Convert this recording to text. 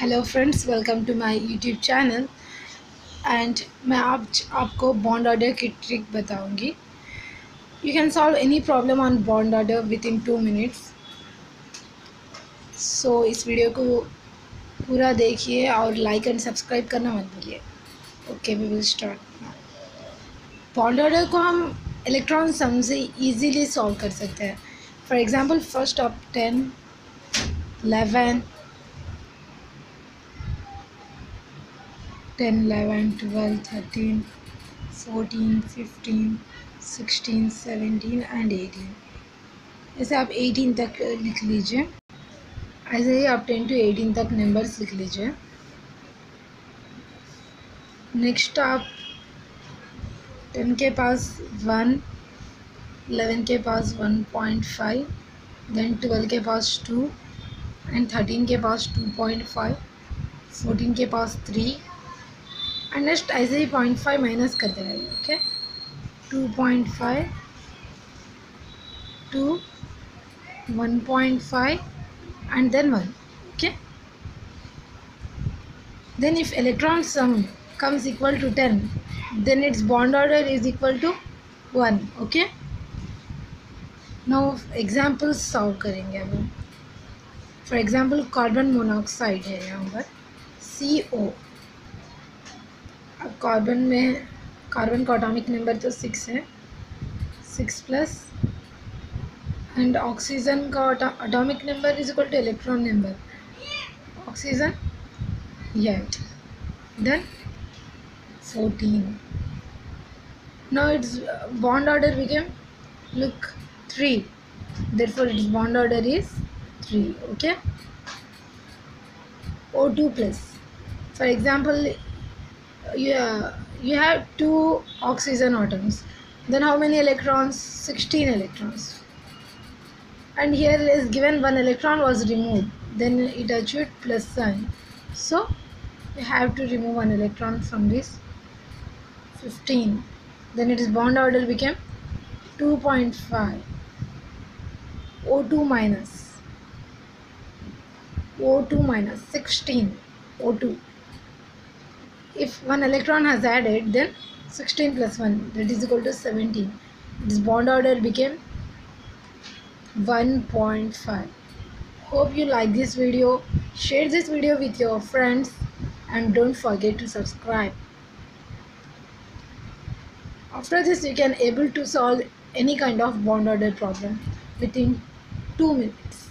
Hello friends welcome to my YouTube channel and मैं आप, आपको बॉन्ड ऑर्डर की ट्रिक बताऊँगी. You can solve any problem on bond order within two minutes so इस video को पूरा देखिए और लाइक एंड सब्सक्राइब करना मत भूलिए. Okay we will start bond order को हम इलेक्ट्रॉन सम से इजीली सॉल्व कर सकते हैं. For example first of ten eleven 10 11 12 13 14 15 16 17 and 18 ऐसे आप 18 तक लिख लीजिए। ऐसे ही आप टेन टू 18 तक नंबर्स लिख लीजिए। नेक्स्ट आप टेन के पास 1 11 के पास 1.5 देन 12 के पास टू एंड 13 के पास 2.5 14 के पास 3 एंड नेक्स्ट ऐसे ही पॉइंट फाइव माइनस करते रहेंगे okay two point five two one point five and then one okay then if electron sum comes equal to ten then it's bond order is equal to one okay now examples solve करेंगे अब for example carbon monoxide है यहाँ पर C O carbon में carbon का atomic number तो six है। Six plus and oxygen का atomic number is equal to electron number oxygen eight then fourteen now its bond order became, look 3 therefore, its bond order is 3 okay? O2 plus. For example yeah you have two oxygen atoms. Then how many electrons? 16 electrons. And here is given one electron was removed. Then it achieved plus sign. So you have to remove one electron from this. 15 then its bond order became 2.5 O2 minus. O2 minus 16 O2 if one electron has added then 16 plus 1 that is equal to 17 this bond order became 1.5 hope you like this video. Share this video with your friends and don't forget to subscribe. After this you can able to solve any kind of bond order problem within 2 minutes